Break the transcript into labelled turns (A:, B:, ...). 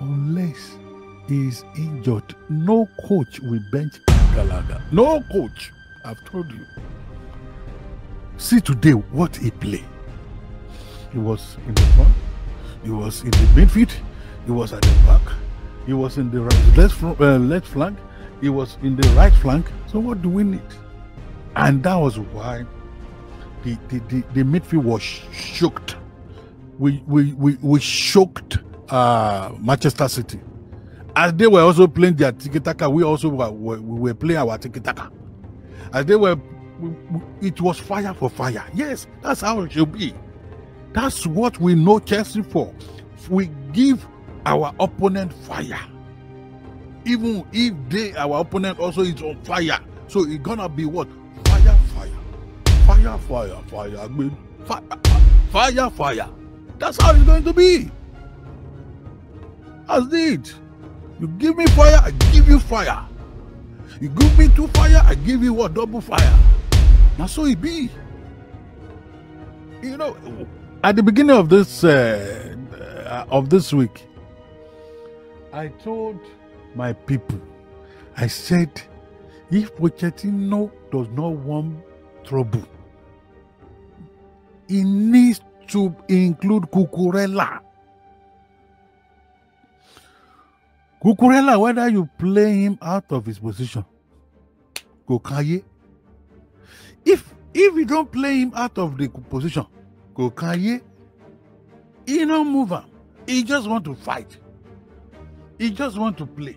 A: unless he's injured, no coach will bench Gallagher. No coach. I've told you. See today what he played. He was in the front. He was in the midfield. He was at the back. He was in the right, left, uh, left flank. He was in the right flank. So what do we need? And that was why the, the, the, the midfield was shocked. We we we, we shocked uh, Manchester City. As they were also playing their tiki taka, we also were, were, we were playing our tiki taka. As they were, we, we- it was fire for fire. Yes, that's how it should be. That's what we know Chelsea for. We give our opponent fire. Even if they, our opponent also is on fire. So it's gonna be what? Fire, fire. Fire, fire, fire. I mean, fire, fire, fire. That's how it's going to be. That's it. You give me fire, I give you fire. You give me two fire, I give you what? Double fire. Now so it be. You know, at the beginning of this uh, uh, of this week, I told my people, I said, if Pochettino does not want trouble, he needs to include Cucurella. Cucurella, whether you play him out of his position, go Kanye. If if you don't play him out of the position, go Kanye. He don't move him. He just want to fight. He just want to play.